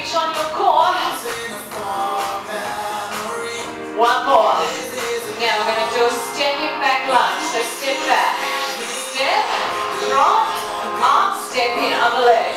reach on your core. One more. Now we're going to do a stepping back lunge. So step back. Step, drop, up, step in on the leg.